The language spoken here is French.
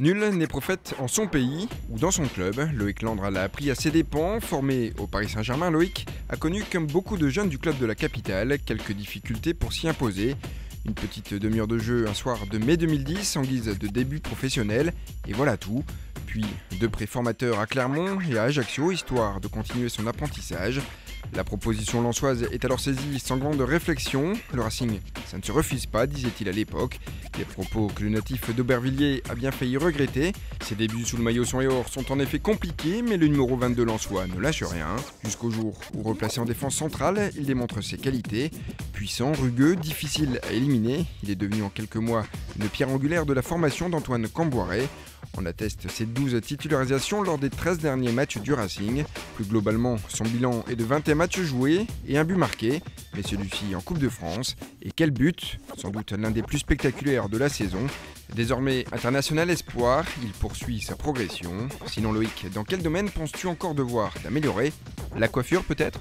Nul n'est prophète en son pays ou dans son club. Loïc Landre l'a appris à ses dépens. Formé au Paris Saint-Germain, Loïc a connu, comme beaucoup de jeunes du club de la capitale, quelques difficultés pour s'y imposer. Une petite demi-heure de jeu un soir de mai 2010 en guise de début professionnel, et voilà tout. Puis deux préformateurs à Clermont et à Ajaccio, histoire de continuer son apprentissage. La proposition lançoise est alors saisie sans grande réflexion. Le Racing, ça ne se refuse pas, disait-il à l'époque. Des propos que le natif d'Aubervilliers a bien failli regretter. Ses débuts sous le maillot et or sont en effet compliqués, mais le numéro 22 Lançois ne lâche rien. Jusqu'au jour où, replacé en défense centrale, il démontre ses qualités. Puissant, rugueux, difficile à éliminer, il est devenu en quelques mois une pierre angulaire de la formation d'Antoine Camboiré. On atteste ses 12 titularisations lors des 13 derniers matchs du Racing. Plus globalement, son bilan est de 21 matchs joués et un but marqué, mais celui-ci en Coupe de France. Et quel but? Sans doute l'un des plus spectaculaires de la saison. Désormais international espoir, il poursuit sa progression. Sinon Loïc, dans quel domaine penses-tu encore devoir t'améliorer? La coiffure peut-être?